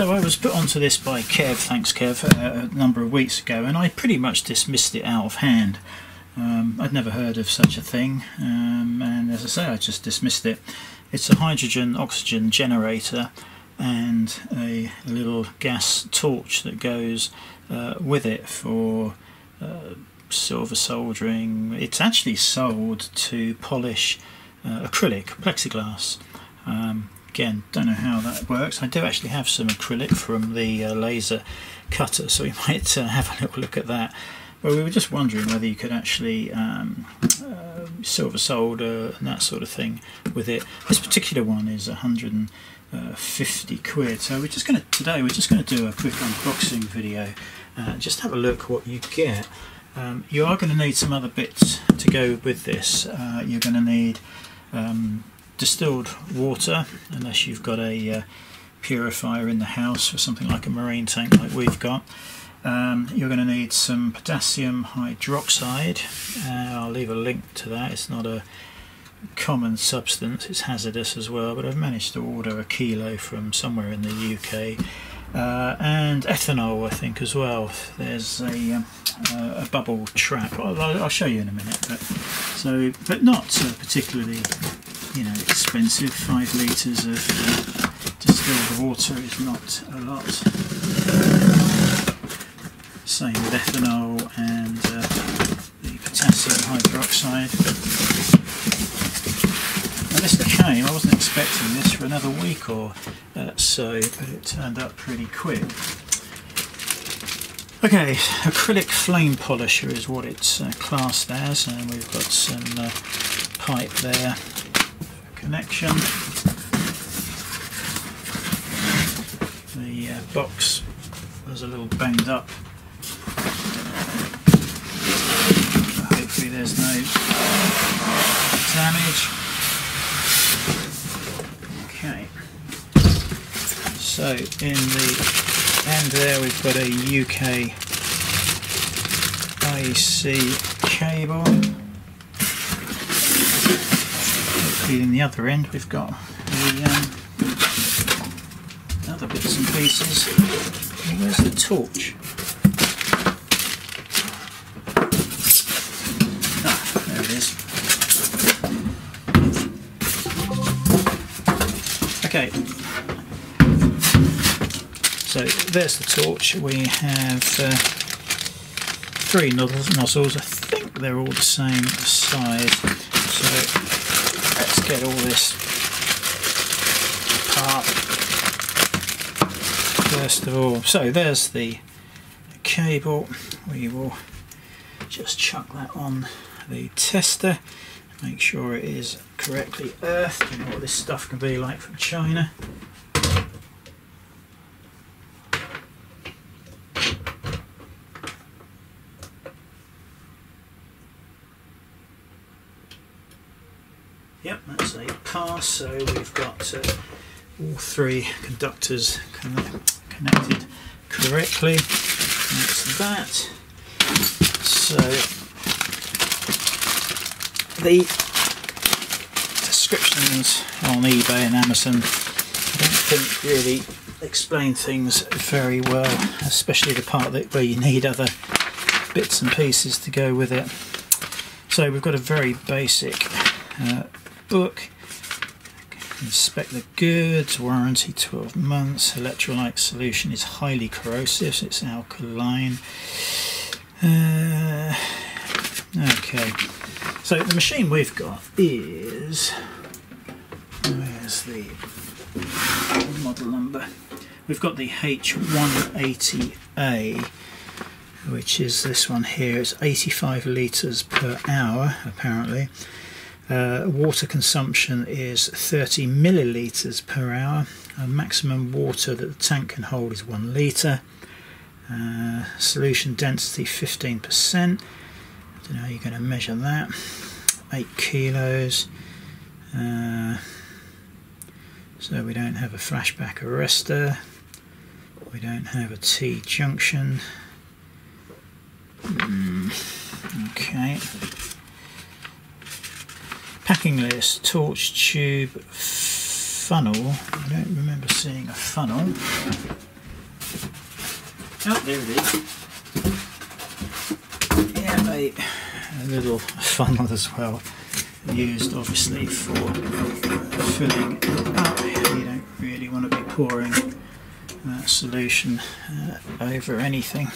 So I was put onto this by Kev, thanks Kev, uh, a number of weeks ago, and I pretty much dismissed it out of hand. Um, I'd never heard of such a thing, um, and as I say, I just dismissed it. It's a hydrogen oxygen generator and a, a little gas torch that goes uh, with it for uh, silver soldering. It's actually sold to polish uh, acrylic, plexiglass. Um, again, don't know how that works. I do actually have some acrylic from the uh, laser cutter, so we might uh, have a little look at that. Well, we were just wondering whether you could actually um, uh, silver solder and that sort of thing with it. This particular one is 150 quid. So we're just going to today we're just going to do a quick unboxing video. Uh, just have a look what you get. Um, you are going to need some other bits to go with this. Uh, you're going to need um, distilled water, unless you've got a uh, purifier in the house for something like a marine tank like we've got. Um, you're going to need some potassium hydroxide. Uh, I'll leave a link to that. It's not a common substance, it's hazardous as well, but I've managed to order a kilo from somewhere in the UK. Uh, and ethanol, I think, as well. There's a, uh, a bubble trap. I'll, I'll, show you in a minute. But so, but not uh, particularly, you know, expensive. Five litres of uh, distilled water is not a lot. Same with ethanol and uh, the potassium hydroxide. Now this came, I wasn't expecting this for another week or uh, so, but it turned up pretty quick. Okay, acrylic flame polisher is what it's uh, classed as, and we've got some uh, pipe there connection. The uh, box was a little banged up hopefully there's no damage. Okay. So in the end there we've got a UK IC cable. In the other end we've got the um, other bits and pieces. Where's the torch? Ah, there it is. Okay, so there's the torch. We have uh, three nozzles. I think they're all the same size. So get all this apart first of all. So there's the cable. We will just chuck that on the tester make sure it is correctly earthed. You know what this stuff can be like from China. Yep, a pass, so we've got uh, all three conductors connected correctly. That's that. So the descriptions on eBay and Amazon I don't think really explain things very well, especially the part that where you need other bits and pieces to go with it. So we've got a very basic uh, book. Inspect the goods, warranty 12 months, electrolyte solution is highly corrosive, so it's alkaline. Uh, okay, so the machine we've got is, where's the model number? We've got the H180A, which is this one here. It's 85 litres per hour, apparently. Uh, water consumption is 30 millilitres per hour. Uh, maximum water that the tank can hold is 1 litre. Uh, solution density 15% I don't know how you're going to measure that. 8 kilos. Uh, so we don't have a flashback arrestor. We don't have a T junction mm, okay packing list torch tube funnel I don't remember seeing a funnel Oh, there it is. Yeah, a, a little funnel as well, used obviously for filling up. You don't really want to be pouring that solution uh, over anything.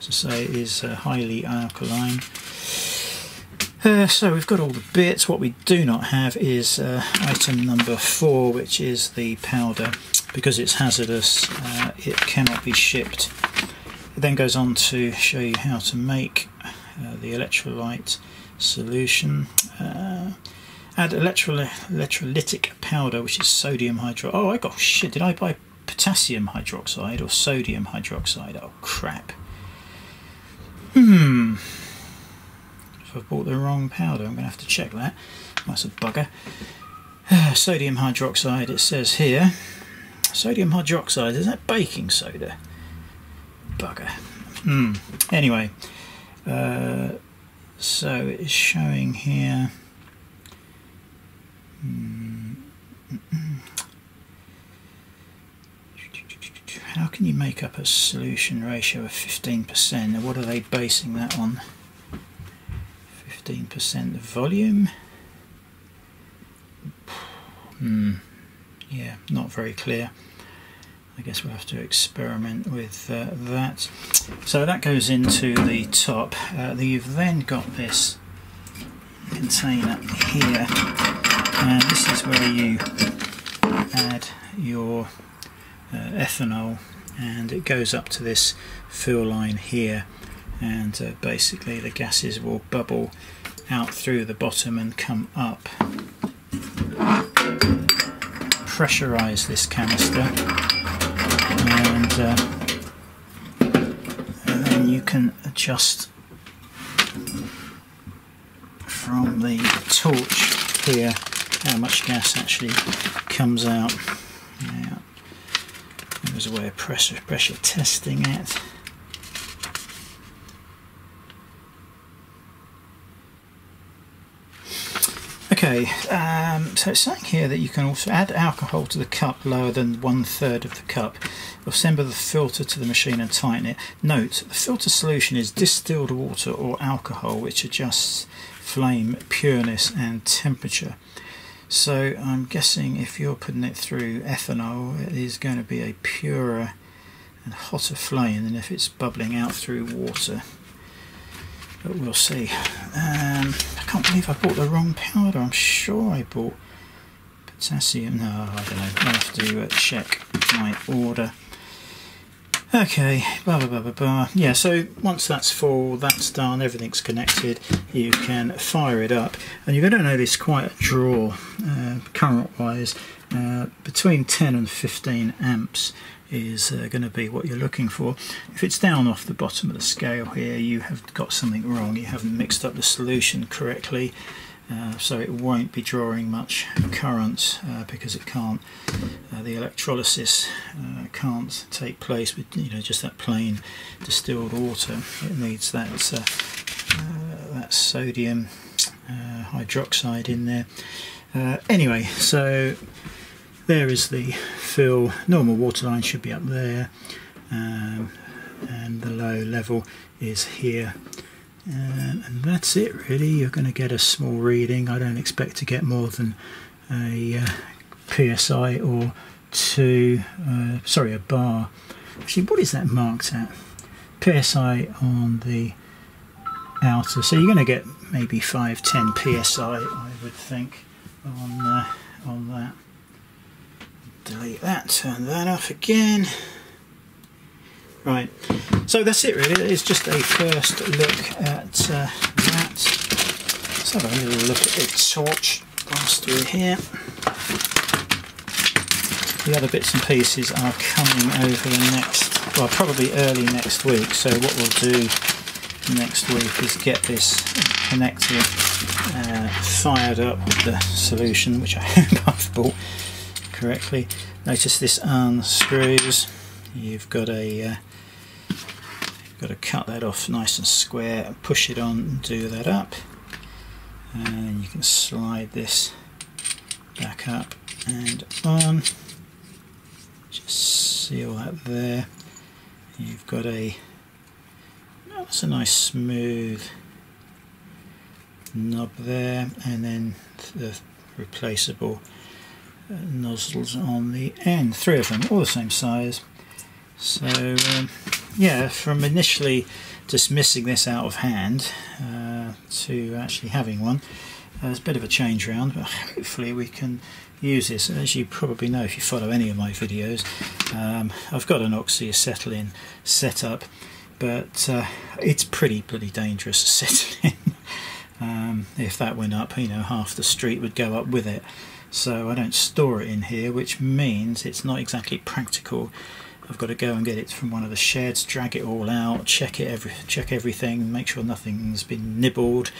As I say, it is uh, highly alkaline. Uh, so we've got all the bits. What we do not have is uh, item number four, which is the powder. Because it's hazardous, uh, it cannot be shipped. It then goes on to show you how to make uh, the electrolyte solution. Uh, add electro electrolytic powder, which is sodium hydro. Oh, I got shit. Did I buy potassium hydroxide or sodium hydroxide? Oh crap. Hmm. I've bought the wrong powder, I'm going to have to check that. That's a bugger. sodium hydroxide, it says here. Sodium hydroxide, is that baking soda? Bugger. Hmm. Anyway, uh, so it's showing here. Hmm. How can you make up a solution ratio of 15%? And what are they basing that on? 15% volume? Hmm. Yeah, not very clear. I guess we'll have to experiment with uh, that. So that goes into the top. Uh, you've then got this container here, and this is where you add your uh, ethanol and it goes up to this fill line here and uh, basically the gases will bubble out through the bottom and come up. Pressurize this canister. And, uh, and then you can adjust from the torch here how much gas actually comes out. There's a way of pressure, pressure testing it. Okay, um, so it's saying here that you can also add alcohol to the cup lower than one third of the cup. Assemble the filter to the machine and tighten it. Note, the filter solution is distilled water or alcohol which adjusts flame, pureness and temperature. So I'm guessing if you're putting it through ethanol, it is going to be a purer and hotter flame than if it's bubbling out through water. But we'll see. Um, can't believe I bought the wrong powder. I'm sure I bought potassium. No, I don't know. I'll have to uh, check my order. Okay, blah, blah, blah, blah, blah. Yeah, so once that's full, that's done, everything's connected, you can fire it up. And you're going to notice quite a draw, uh, current-wise, uh, between 10 and 15 amps is uh, going to be what you're looking for. If it's down off the bottom of the scale here, you have got something wrong. You haven't mixed up the solution correctly. Uh, so it won't be drawing much current uh, because it can't uh, the electrolysis can't take place with you know just that plain distilled water it needs that that sodium hydroxide in there anyway so there is the fill. Normal water line should be up there. Um, and the low level is here. Um, and that's it really. You're going to get a small reading. I don't expect to get more than a uh, psi or two uh, sorry a bar. Actually what is that marked at? Psi on the outer. So you're going to get maybe 5 10 psi I would think on uh, on that delete that turn that off again Right, so that's it really. It's just a first look at uh, that. Let's have a little look at the torch pass through here. The other bits and pieces are coming over the next, well probably early next week. So what we'll do next week is get this connected, uh, fired up with the solution, which I hope I've bought correctly. Notice this unscrews. You've got a uh, got to cut that off nice and square push it on and do that up and you can slide this back up and on just seal that there you've got a oh, that's a nice smooth knob there and then the replaceable nozzles on the end. Three of them all the same size. So um, yeah from initially dismissing this out of hand uh, to actually having one uh, it's a bit of a change round but hopefully we can use this. As you probably know if you follow any of my videos um, I've got an oxyacetylene setup but uh, it's pretty bloody dangerous acetylene. Um, if that went up you know half the street would go up with it so I don't store it in here which means it's not exactly practical I've got to go and get it from one of the sheds, drag it all out, check it every, check everything, make sure nothing's been nibbled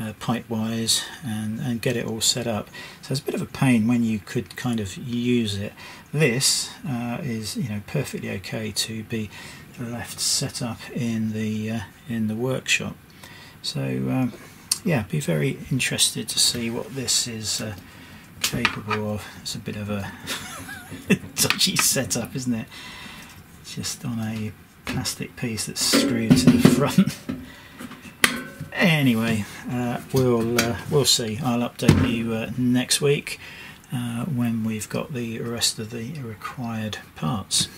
uh, pipe wise, and, and get it all set up. So it's a bit of a pain when you could kind of use it. This uh, is you know perfectly okay to be left set up in the uh, in the workshop. So um, yeah, be very interested to see what this is uh, capable of. It's a bit of a dodgy setup, isn't it? just on a plastic piece that's screwed to the front. anyway, uh, we'll uh, we'll see. I'll update you uh, next week uh, when we've got the rest of the required parts.